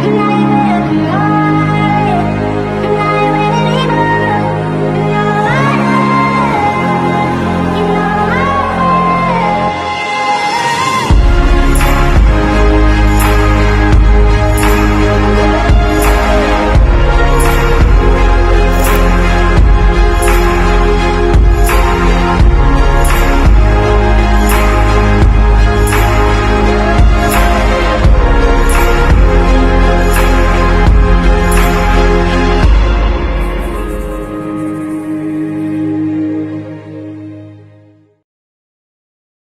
Come on.